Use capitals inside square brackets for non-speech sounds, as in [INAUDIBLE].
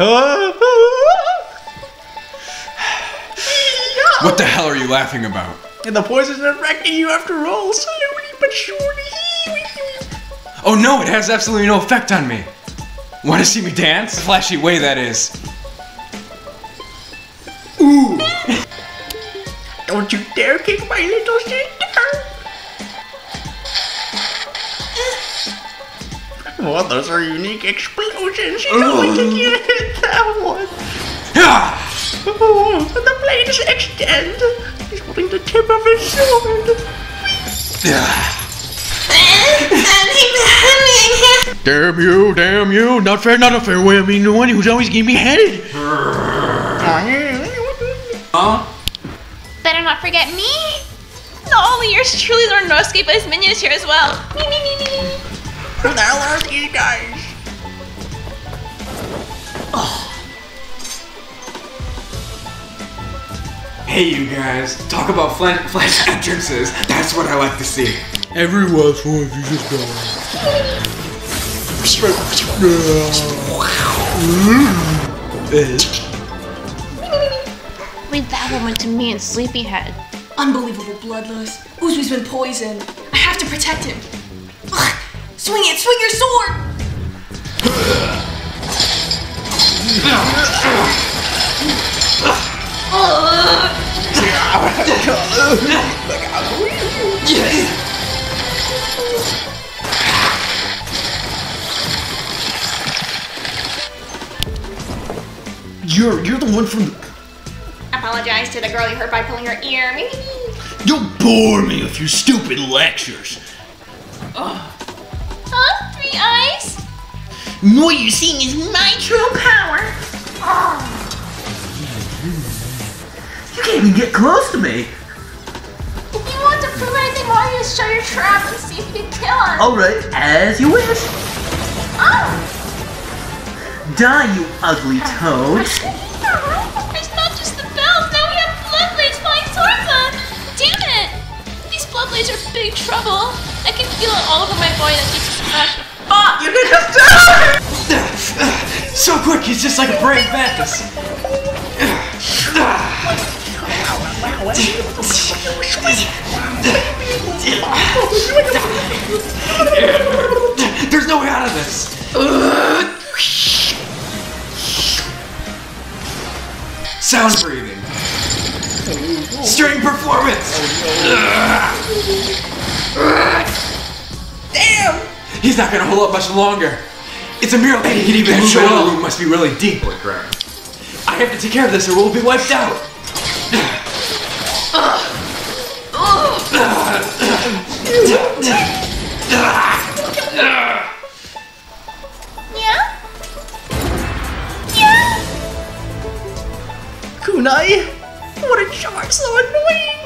[SIGHS] What the hell are you laughing about? And the poison's affecting you after all, slowly but surely. Oh no, it has absolutely no effect on me. Want to see me dance? Flashy way that is. Ooh. Don't you dare kick my little sister! Well, those are unique explosions. You know I think you hit that one. Oh, the blade is extend. He's holding the tip of his sword. Damn you, damn you. Not fair, not a fair way. I mean, the one who's always getting me headed. Huh? Better not forget me. Not only yours truly, Lord Inosuke, but his minion is here as well. Me, me, me, me, me. Who the hell are these guys? [SIGHS] Hey, you guys. Talk about flash, flash [LAUGHS] entrances. That's what I like to see. Every last one of you just died. Leave that woman to me and Sleepyhead. Unbelievable bloodlust. Uzui's been poisoned. I have to protect him. Ugh. Swing it! Swing your sword! You're you're the one from the. Apologize to the girl you hurt by pulling her ear. Me, me, me. Don't bore me with your stupid lectures. Huh? Three? What you're seeing is my true power. Oh. You can't even get close to me. If you want to prove anything more, you just show your trap and see if you can kill us. All right, as you wish. Oh! Die, you ugly toad. It's not just the bells, now we have blood blades flying towards us! Damn it! These blood blades are big trouble. I can feel it all over my body that keeps us So quick, he's just like a brave mantis. There's no way out of this. Sound breathing. String performance. Damn. He's not gonna hold up much longer. It's a miracle he can even move at all. He must be really deep. I have to take care of this or we'll be wiped out. Yeah? Yeah? Kunai, what a shark, so annoying.